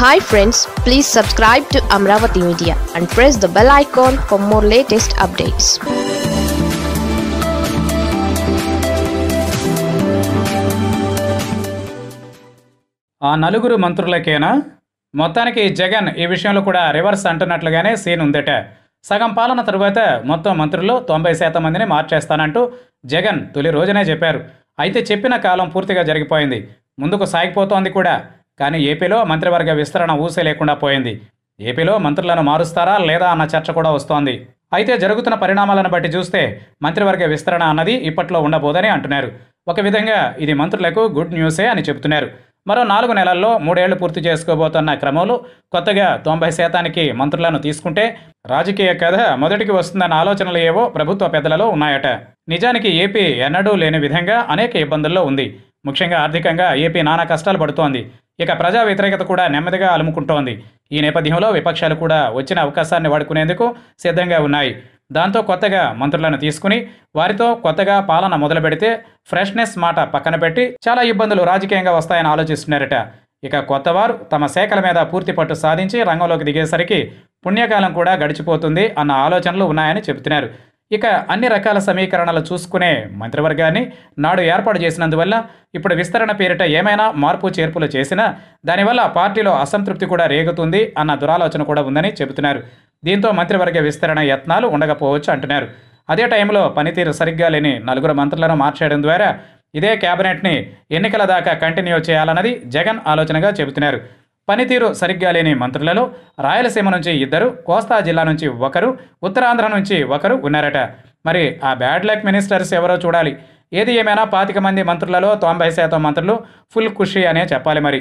Hi friends please subscribe to Amaravati media and press the bell icon for more latest updates ఆ నలుగురు మంత్రులకేనా? మొత్తానికి జగన్ ఈ విషయంలో కూడా రివర్స్ అంటున్నట్లుగానే సీన్ ఉందట. సగం పాలన తరువాత మొత్తం మంత్రులు తొంభై శాతం మందిని మార్చేస్తానంటూ జగన్ తొలి రోజునే చెప్పారు. అయితే చెప్పిన కాలం పూర్తిగా జరిగిపోయింది. ముందుకు సాగిపోతోంది కూడా. కానీ ఏపీలో మంత్రివర్గ విస్తరణ ఊసే లేకుండా పోయింది. ఏపీలో మంత్రులను మారుస్తారా లేదా అన్న చర్చ కూడా వస్తోంది. అయితే జరుగుతున్న పరిణామాలను బట్టి చూస్తే మంత్రివర్గ విస్తరణ అన్నది ఇప్పట్లో ఉండబోదని అంటున్నారు. ఒక విధంగా ఇది మంత్రులకు గుడ్ న్యూసే అని చెబుతున్నారు. మరో నాలుగు నెలల్లో మూడేళ్ళు పూర్తి చేసుకోబోతున్న క్రమంలో కొత్తగా తొంభై శాతానికి మంత్రులను తీసుకుంటే రాజకీయ కథ మొదటికి వస్తుందన్న ఆలోచనలు ఏవో ప్రభుత్వ పెద్దలలో ఉన్నాయట. నిజానికి ఏపీ ఎన్నడూ లేని విధంగా అనేక ఇబ్బందుల్లో ఉంది. ముఖ్యంగా ఆర్థికంగా ఏపీ నానా కష్టాలు పడుతోంది. ఇక ప్రజా వ్యతిరేకత కూడా నెమ్మదిగా అలుముకుంటోంది. ఈ నేపథ్యంలో విపక్షాలు కూడా వచ్చిన అవకాశాన్ని వాడుకునేందుకు సిద్ధంగా ఉన్నాయి. దాంతో కొత్తగా మంత్రులను తీసుకుని వారితో కొత్తగా పాలన మొదలు పెడితే ఫ్రెష్నెస్ మాట పక్కన పెట్టి చాలా ఇబ్బందులు రాజకీయంగా వస్తాయని ఆలోచిస్తున్నారట. ఇక కొత్తవారు తమ శాఖల మీద పూర్తి పట్టు సాధించి రంగంలోకి దిగేసరికి పుణ్యకాలం కూడా గడిచిపోతుంది అన్న ఆలోచనలు ఉన్నాయని చెబుతున్నారు. ఇక అన్ని రకాల సమీకరణలు చూసుకునే మంత్రివర్గాన్ని నాడు ఏర్పాటు చేసినందువల్ల ఇప్పుడు విస్తరణ పేరిట ఏమైనా మార్పు చేర్పులు చేసినా దానివల్ల పార్టీలో అసంతృప్తి కూడా రేగుతుంది అన్న దురాలోచన కూడా ఉందని చెబుతున్నారు. దీంతో మంత్రివర్గ విస్తరణ యత్నాలు ఉండకపోవచ్చు అంటున్నారు. అదే టైంలో పనితీరు సరిగ్గా లేని నలుగురు మంత్రులను మార్చేయడం ద్వారా ఇదే కేబినెట్ని ఎన్నికల దాకా కంటిన్యూ చేయాలన్నది జగన్ ఆలోచనగా చెబుతున్నారు. పనితీరు సరిగ్గా లేని మంత్రులలో రాయలసీమ నుంచి ఇద్దరు కోస్తా జిల్లా నుంచి ఒకరు ఉత్తరాంధ్ర నుంచి ఒకరు ఉన్నారట. మరి ఆ బ్యాడ్ లక్ మినిస్టర్స్ ఎవరో చూడాలి. ఏది ఏమైనా పాతిక మంది మంత్రులలో తొంభై శాతం మంత్రులు ఫుల్ ఖుషి అనే చెప్పాలి మరి.